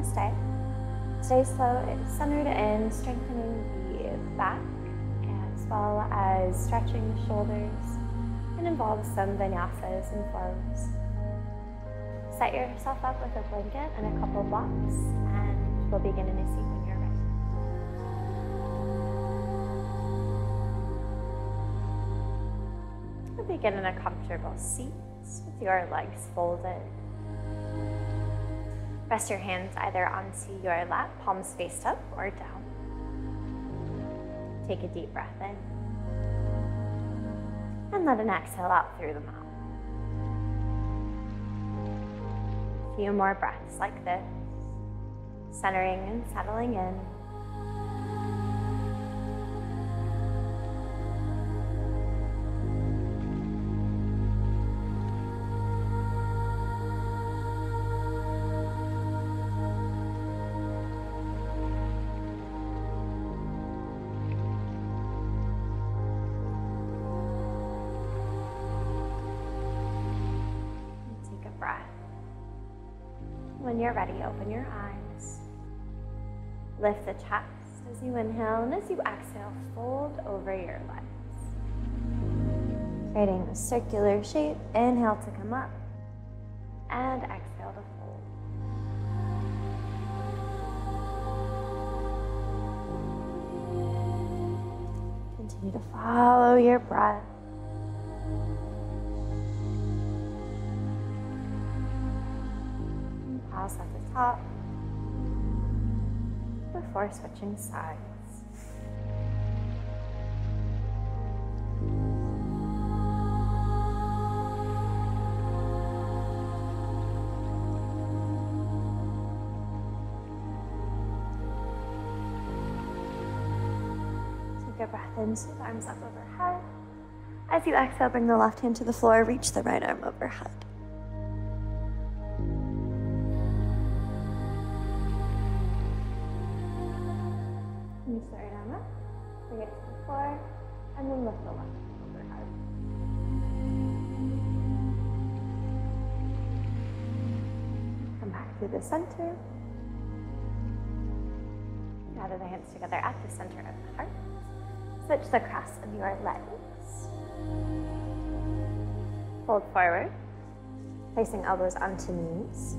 Namaste. Stay slow, centered in strengthening the back as well as stretching the shoulders and involves some vinyasas and flows. Set yourself up with a blanket and a couple blocks and we'll begin in a. We'll begin in a comfortable seat with your legs folded. Rest your hands either onto your lap, palms faced up or down. Take a deep breath in. And let an exhale out through the mouth. A few more breaths like this, centering and settling in. When you're ready, open your eyes. Lift the chest as you inhale, and as you exhale, fold over your legs. Creating a circular shape. Inhale to come up, and exhale to fold. Continue to follow your breath. At the top before switching sides. Take a breath in, sweep arms up overhead. As you exhale, bring the left hand to the floor, reach the right arm overhead. The center. Gather the hands together at the center of the heart. Switch the cross of your legs. Fold forward, placing elbows onto knees.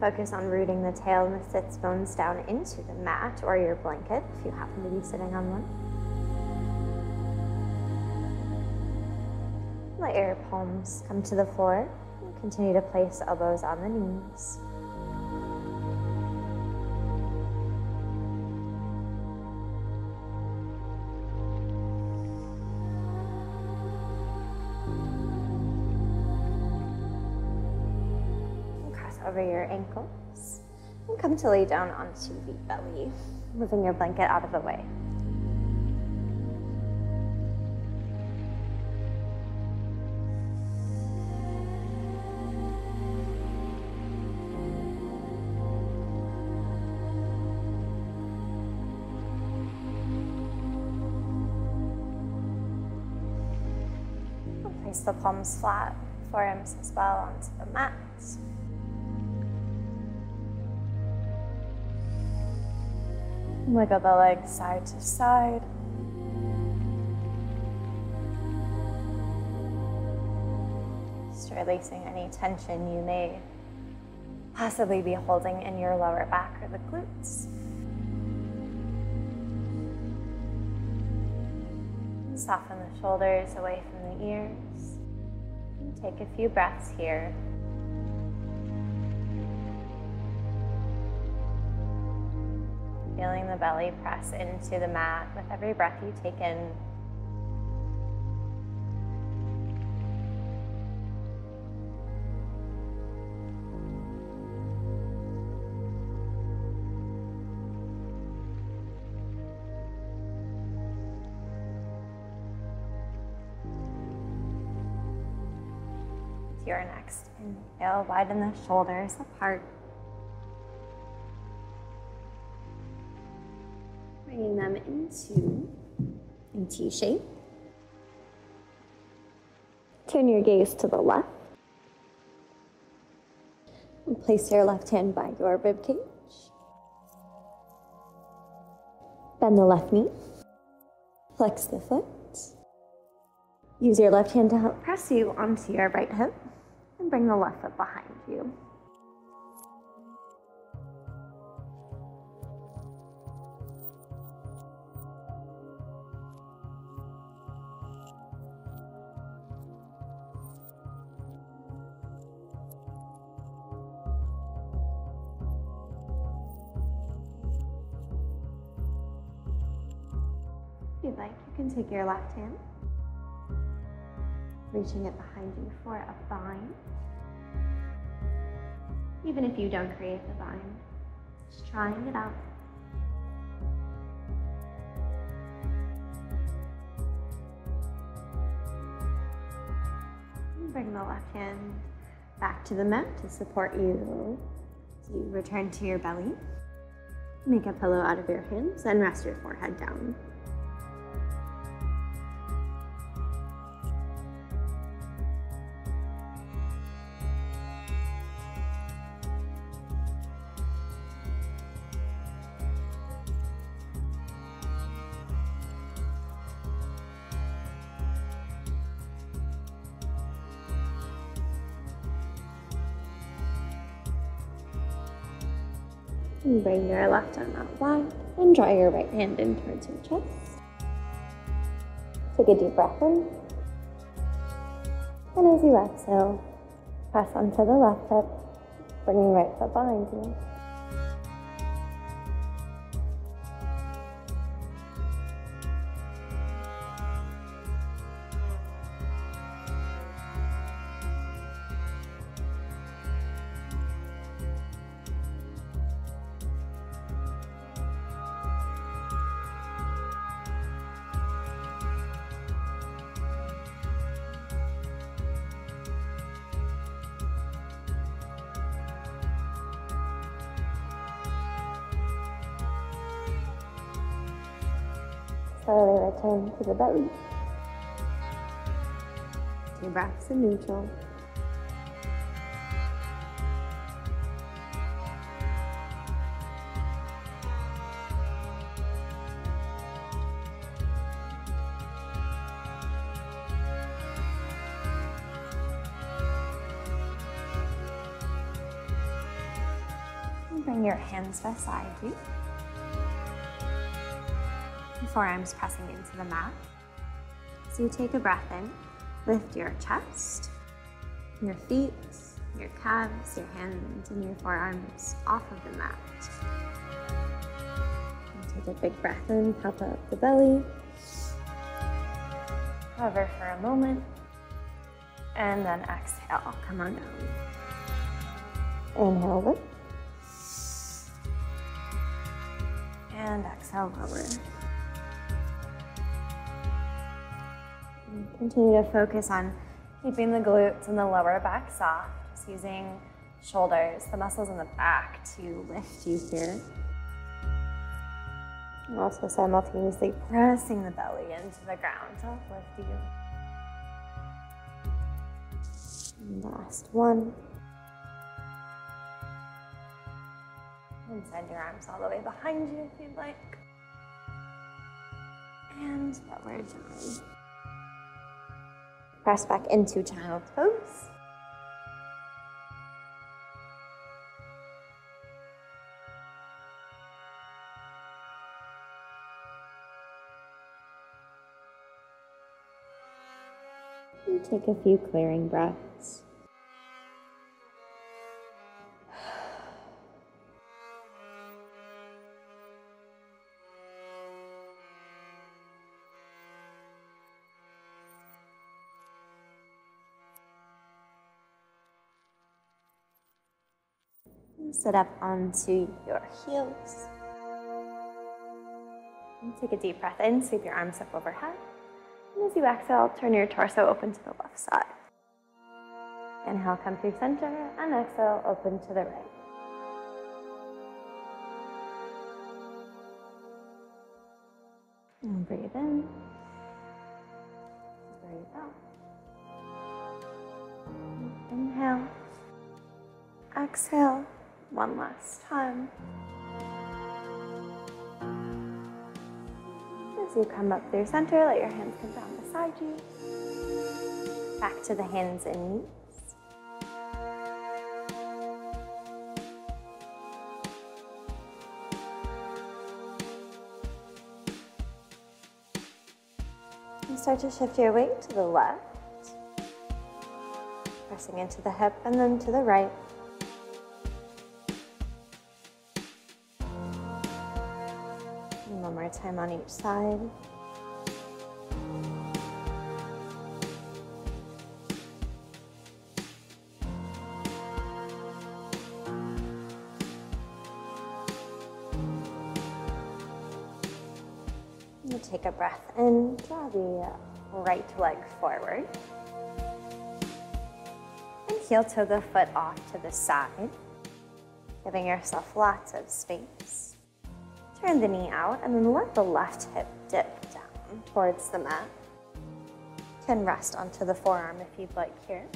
Focus on rooting the tail and the sits bones down into the mat or your blanket if you happen to be sitting on one. Let your palms come to the floor. And continue to place elbows on the knees. Cross over your ankles and come to lay down onto the belly, moving your blanket out of the way. Place the palms flat, forearms as well onto the mat. Wiggle the legs side to side. Just releasing any tension you may possibly be holding in your lower back or the glutes. Soften the shoulders away from the ears. Take a few breaths here. Feeling the belly press into the mat with every breath you take in. Your next inhale, widen the shoulders apart. bringing them into a T shape. Turn your gaze to the left. place your left hand by your rib cage. Bend the left knee. Flex the foot. Use your left hand to help press you onto your right hip and bring the left foot behind you. If you'd like, you can take your left hand, reaching it behind you for a bind. Even if you don't create the bind, just trying it out. Bring the left hand back to the mat to support you as you return to your belly. Make a pillow out of your hands and rest your forehead down. And bring your left arm out wide and draw your right hand in towards your chest. Take a deep breath in. And as you exhale, press onto the left hip, bringing right foot behind you. Slowly return to the belly. Your breaths in neutral. Bring your hands beside you forearms pressing into the mat. So you take a breath in, lift your chest, your feet, your calves, your hands, and your forearms off of the mat. And take a big breath in, pop up the belly. Hover for a moment, and then exhale, come on down. Inhale lift. And exhale lower. Continue to focus on keeping the glutes and the lower back soft, just using shoulders, the muscles in the back to lift you here. And also simultaneously pressing the belly into the ground to lift you. Last one. And send your arms all the way behind you if you'd like. And we're done. Press back into child's pose. Take a few clearing breaths. Sit up onto your heels. And take a deep breath in, sweep your arms up overhead. And as you exhale, turn your torso open to the left side. Inhale, come through center, and exhale, open to the right. And breathe in. Breathe out. Inhale. exhale one last time. As you come up through center, let your hands come down beside you. Back to the hands and knees. And start to shift your weight to the left. Pressing into the hip and then to the right. Time on each side. You take a breath in, draw the right leg forward. And heel toe the foot off to the side, giving yourself lots of space. Turn the knee out and then let the left hip dip down towards the mat. Can rest onto the forearm if you'd like here.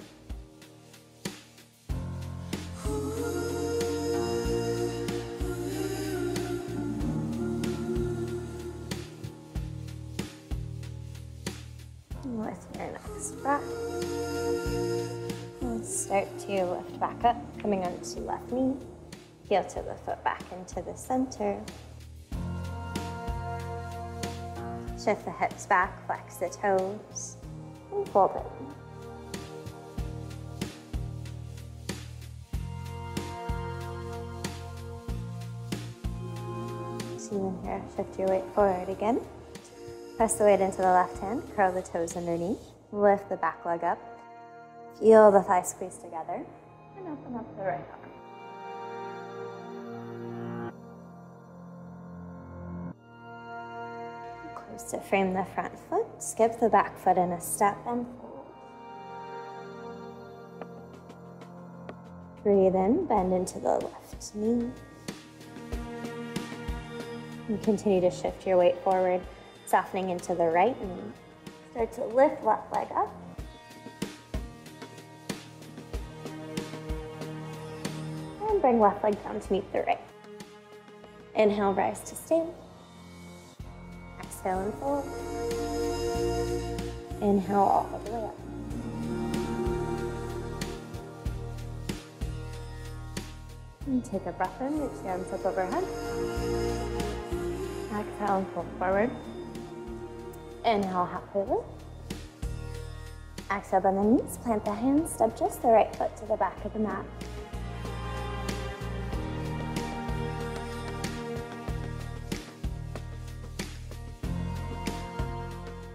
with your next breath. And start to lift back up, coming onto left knee. Heel to the foot back into the center. Shift the hips back, flex the toes, and fold it. So here, shift your weight forward again. Press the weight into the left hand, curl the toes underneath, lift the back leg up, feel the thighs squeeze together, and open up the right arm. Close to frame the front foot, skip the back foot in a step and fold. Breathe in, bend into the left knee. And continue to shift your weight forward softening into the right knee. Start to lift left leg up. And bring left leg down to meet the right. Inhale, rise to stand. Exhale and fold. Inhale all the way up. And take a breath in, reach the arms up overhead. Exhale and fold forward. Inhale, halfway lift. Exhale, bend the knees, plant the hands, step just the right foot to the back of the mat.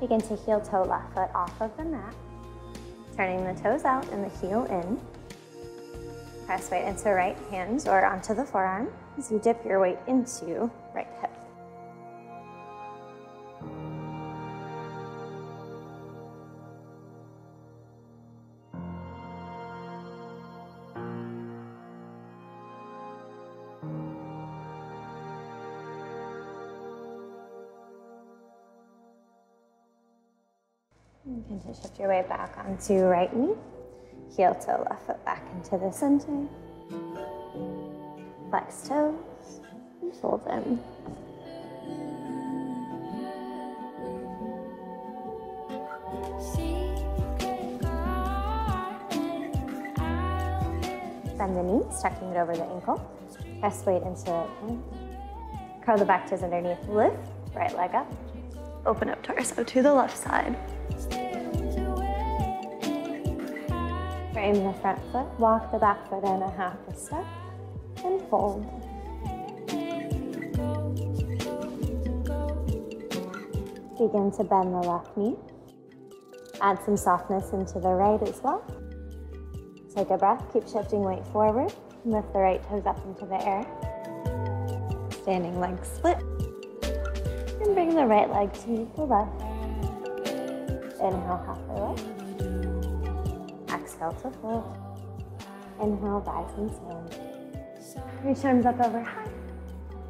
Begin to heel toe left foot off of the mat, turning the toes out and the heel in. Press weight into right hand or onto the forearm as you dip your weight into right hip. Can shift your weight back onto right knee. Heel toe left foot back into the center. Flex toes and fold in. Bend the knees, tucking it over the ankle. Press weight into right hand. Curl the back toes underneath. Lift, right leg up. Open up torso to the left side. Frame the front foot, walk the back foot in a half a step, and fold. Begin to bend the left knee. Add some softness into the right as well. Take a breath, keep shifting weight forward. Lift the right toes up into the air. Standing leg split. And bring the right leg to the left. Inhale, halfway lift. Exhale to fold. Inhale, rise and stand. Reach arms up overhead.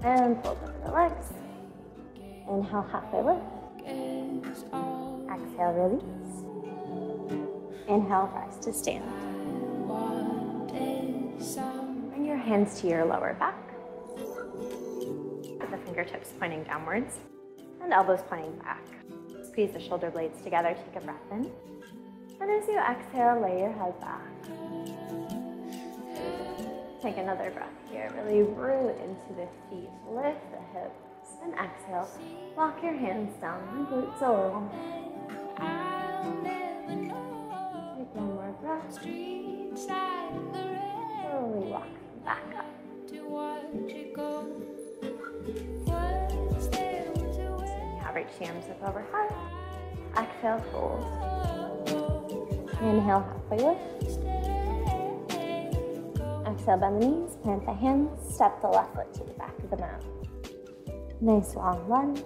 And fold over the legs. Inhale, halfway lift. Exhale, release. Inhale, rise to stand. Bring your hands to your lower back. With the fingertips pointing downwards and elbows pointing back. Squeeze the shoulder blades together, take a breath in. And as you exhale, lay your head back. Take another breath here. Really root into the feet. Lift the hips and exhale. Walk your hands down and glutes a little. Take one more breath. Slowly walk back up. Reach the arms up overhead. Exhale, fold. Inhale, halfway lift. Exhale, bend the knees, plant the hands, step the left foot to the back of the mat. Nice long lunge.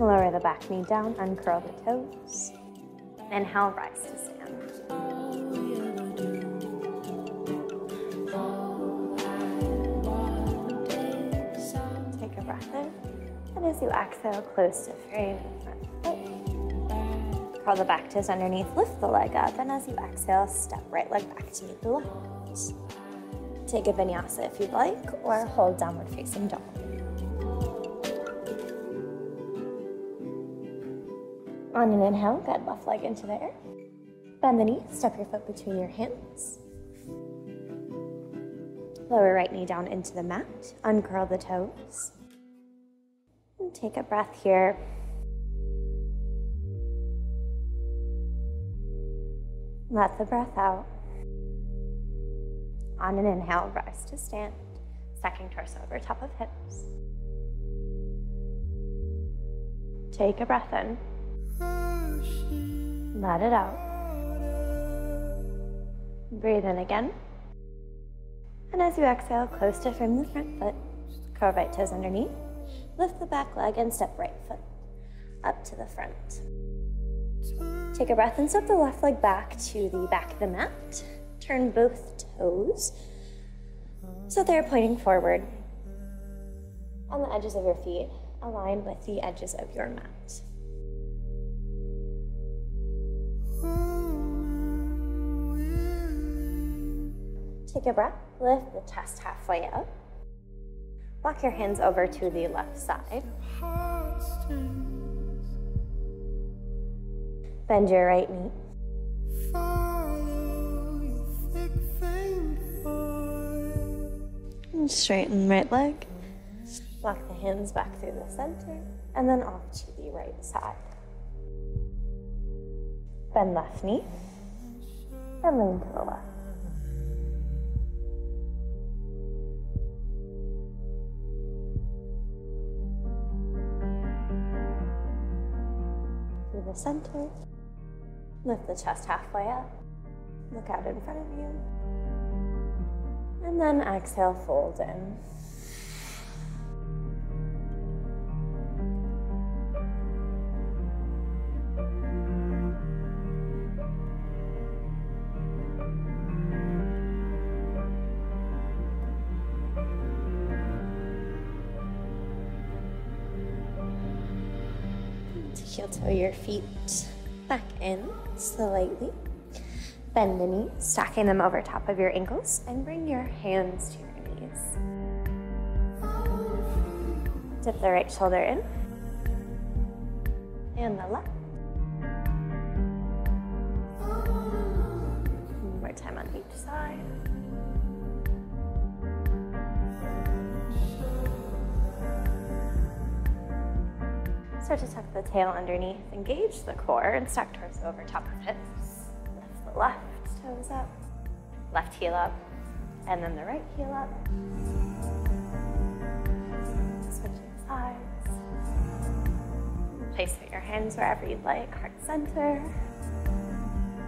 Lower the back knee down, uncurl the toes. Inhale, rise exhale, close to frame. Curl the back toes underneath, lift the leg up, and as you exhale, step right leg back to meet the left. Take a vinyasa if you'd like, or hold downward facing dog. On an inhale, guide left leg into the air. Bend the knee, step your foot between your hands. Lower right knee down into the mat, uncurl the toes. Take a breath here. Let the breath out. On an inhale, rise to stand. Stacking torso over top of hips. Take a breath in. Let it out. Breathe in again. And as you exhale, close to frame the front foot. Curl right toes underneath. Lift the back leg and step right foot up to the front. Take a breath and step the left leg back to the back of the mat. Turn both toes so they're pointing forward. On the edges of your feet, align with the edges of your mat. Take a breath, lift the chest halfway up. Walk your hands over to the left side. Bend your right knee. And straighten right leg. Walk the hands back through the center and then off to the right side. Bend left knee and lean to the left. Center. Lift the chest halfway up. Look out in front of you. And then exhale, fold in. Heel your feet back in slightly. Bend the knees, stacking them over top of your ankles, and bring your hands to your knees. Dip the right shoulder in, and the left. One more time on each side. Start to tuck the tail underneath, engage the core, and stack torso over top of hips. Lift the left toes up, left heel up, and then the right heel up. Switching sides. Place your hands wherever you'd like, heart center,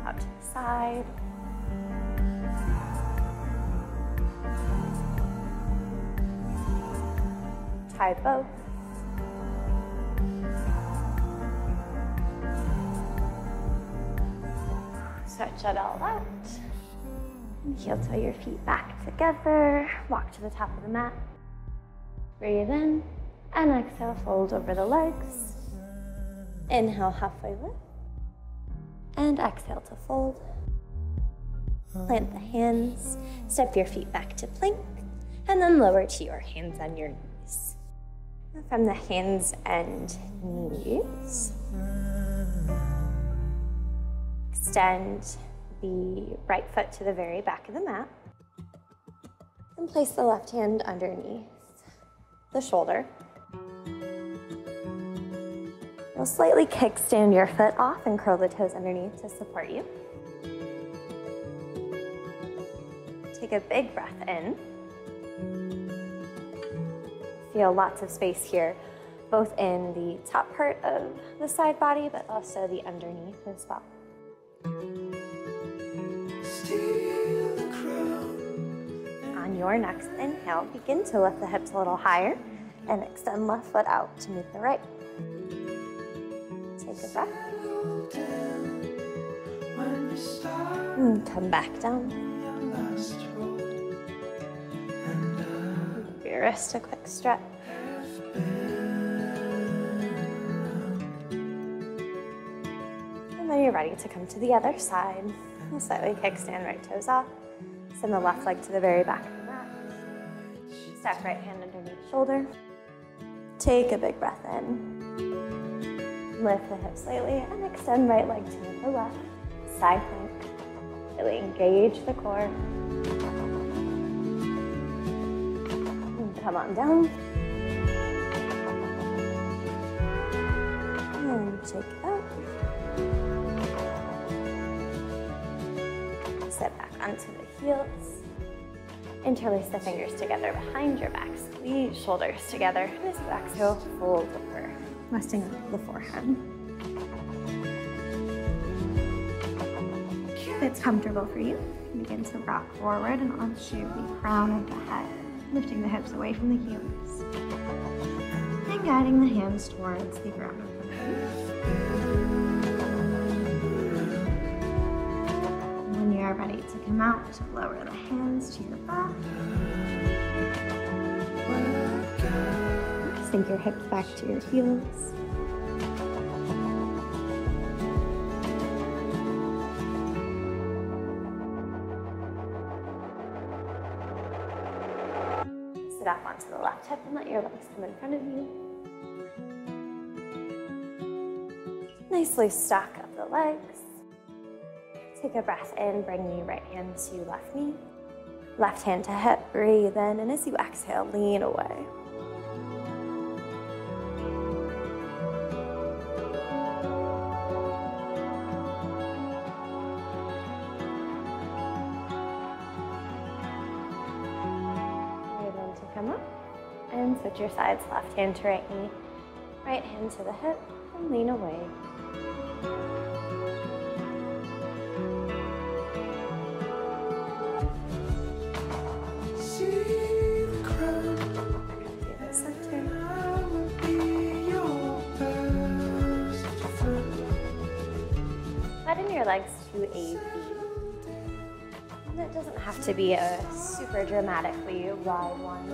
out to the side. Tie both. Stretch it all out. Heel toe your feet back together. Walk to the top of the mat. Breathe in and exhale, fold over the legs. Inhale, halfway lift. And exhale to fold. Plant the hands, step your feet back to plank, and then lower to your hands on your knees. From the hands and knees, extend the right foot to the very back of the mat, and place the left hand underneath the shoulder. You'll slightly kickstand your foot off and curl the toes underneath to support you. Take a big breath in. Feel lots of space here, both in the top part of the side body, but also the underneath as well. On your next inhale, begin to lift the hips a little higher and extend left foot out to meet the right. Take a breath. And come back down. Give your wrist a quick stretch. You're ready to come to the other side. We'll slightly kickstand right toes off. Send the left leg to the very back of the mat. Step right hand underneath shoulder. Take a big breath in. Lift the hips slightly and extend right leg to the left. Side plank. Really engage the core. Come on down. And shake it out. Onto the heels. Interlace the fingers together behind your back. Squeeze shoulders together. As you exhale, fold over, resting on the forehead. If it's comfortable for you, begin to rock forward and onto the crown of the head, lifting the hips away from the heels. And guiding the hands towards the ground ready to come out, lower the hands to your back. Sink your hips back to your heels. Sit up onto the left hip and let your legs come in front of you. Nicely stack up the legs. Take a breath in, bring the right hand to left knee. Left hand to hip, breathe in, and as you exhale, lean away. Come up, and switch your sides, left hand to right knee, right hand to the hip, and lean away. Your legs to a V. And it doesn't have to be a super dramatically wide one.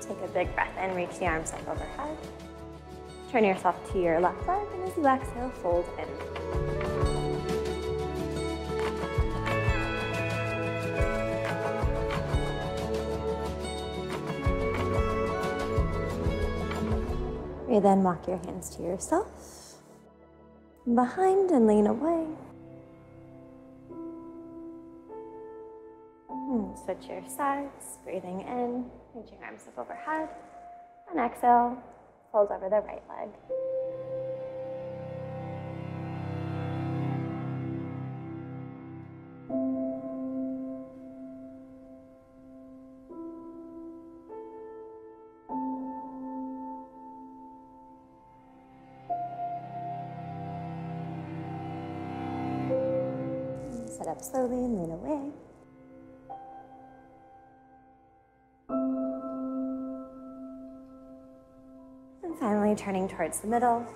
Take a big breath in, reach the arms up overhead. Turn yourself to your left leg, and as you exhale, fold in. Then walk your hands to yourself, behind and lean away. Switch your sides, breathing in, reaching arms up overhead, and exhale, fold over the right leg. Up slowly and lean away. And finally, turning towards the middle.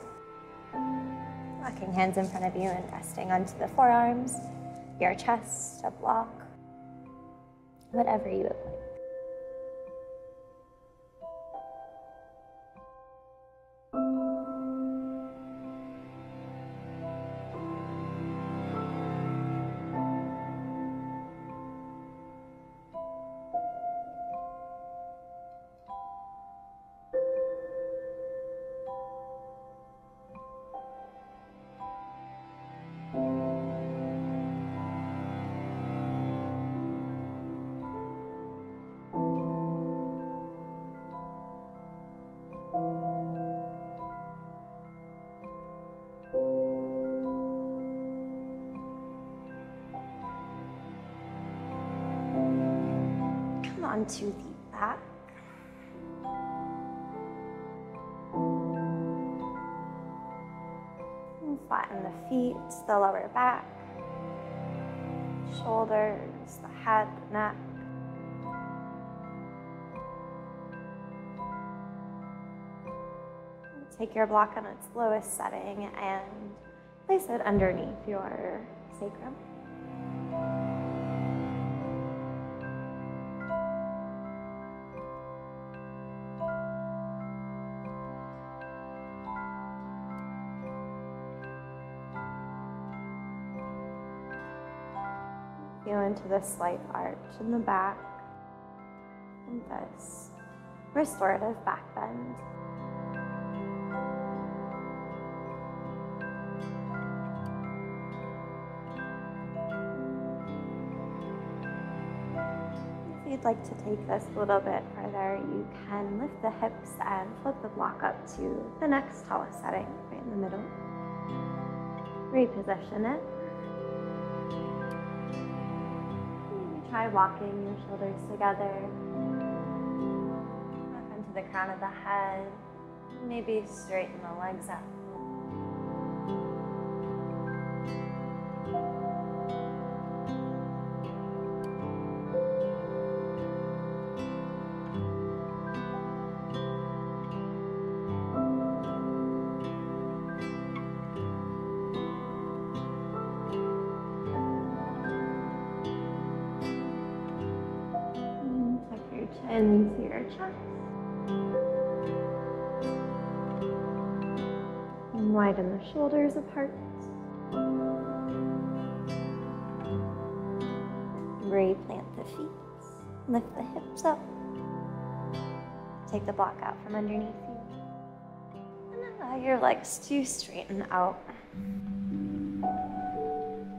Locking hands in front of you and resting onto the forearms, your chest, a block, whatever you would like. Onto the back. And flatten the feet, the lower back, shoulders, the head, neck. Take your block on its lowest setting and place it underneath your sacrum. This slight arch in the back and this restorative back bend. If you'd like to take this a little bit further, you can lift the hips and flip the block up to the next tallest setting, right in the middle. Reposition it. Try walking your shoulders together. Up into the crown of the head. Maybe straighten the legs up. Chin your chest. And widen the shoulders apart. Replant the feet. Lift the hips up. Take the block out from underneath you. And allow your legs to straighten out.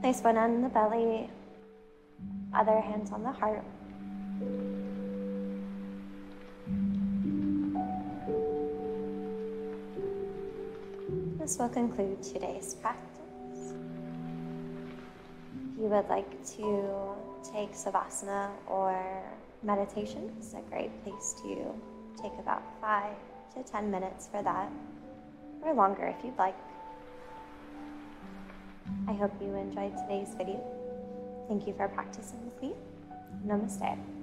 Place one on the belly, other hands on the heart. This will conclude today's practice. If you would like to take Savasana or meditation, it's a great place to take about five to 10 minutes for that, or longer if you'd like. I hope you enjoyed today's video. Thank you for practicing with me. Namaste.